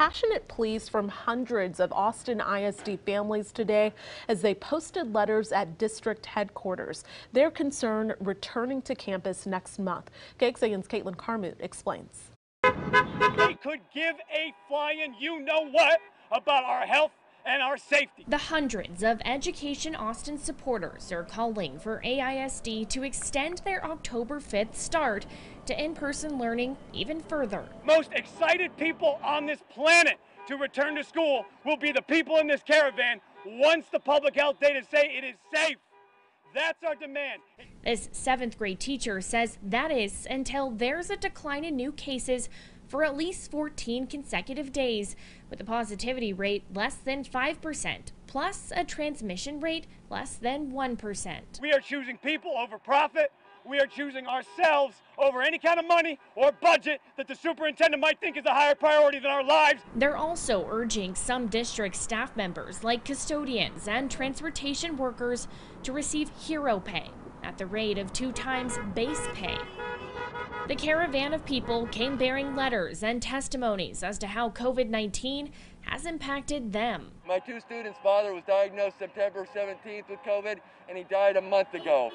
passionate pleas from hundreds of Austin ISD families today as they posted letters at district headquarters. Their concern returning to campus next month. KXAN's Kaitlyn Karmout explains. They could give a flying you know what about our health and our safety. The hundreds of Education Austin supporters are calling for AISD to extend their October 5th start to in-person learning even further. Most excited people on this planet to return to school will be the people in this caravan once the public health data say it is safe. That's our demand. This seventh grade teacher says that is until there's a decline in new cases for at least 14 consecutive days, with a positivity rate less than 5%, plus a transmission rate less than 1%. We are choosing people over profit. We are choosing ourselves over any kind of money or budget that the superintendent might think is a higher priority than our lives. They're also urging some district staff members, like custodians and transportation workers, to receive hero pay at the rate of two times base pay. The caravan of people came bearing letters and testimonies as to how COVID 19 has impacted them. My two students' father was diagnosed September 17th with COVID and he died a month ago.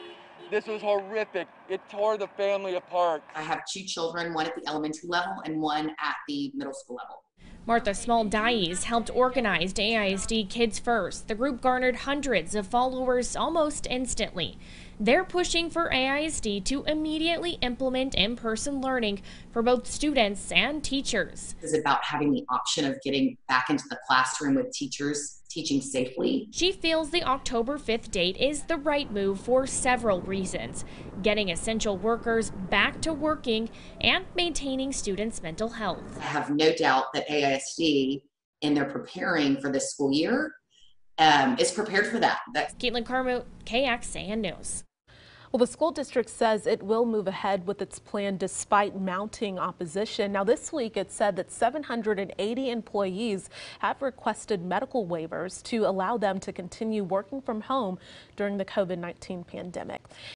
This was horrific. It tore the family apart. I have two children, one at the elementary level and one at the middle school level. Martha Small Dies helped organize AISD Kids First. The group garnered hundreds of followers almost instantly. They're pushing for AISD to immediately implement in-person learning for both students and teachers. It's about having the option of getting back into the classroom with teachers teaching safely. She feels the October 5th date is the right move for several reasons. Getting essential workers back to working and maintaining students' mental health. I have no doubt that AISD, in their preparing for this school year, um, is prepared for that. That's Kaitlyn Karmout, KXAN News. Well, the school district says it will move ahead with its plan despite mounting opposition. Now, this week it said that 780 employees have requested medical waivers to allow them to continue working from home during the COVID 19 pandemic.